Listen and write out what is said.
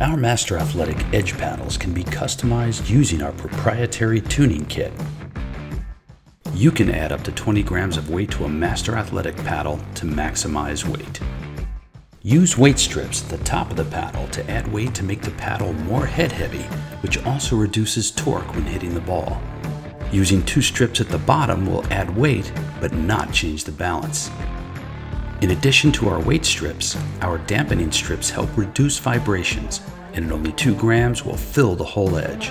Our Master Athletic edge paddles can be customized using our proprietary tuning kit. You can add up to 20 grams of weight to a Master Athletic paddle to maximize weight. Use weight strips at the top of the paddle to add weight to make the paddle more head heavy, which also reduces torque when hitting the ball. Using two strips at the bottom will add weight but not change the balance. In addition to our weight strips, our dampening strips help reduce vibrations and at only 2 grams will fill the whole edge.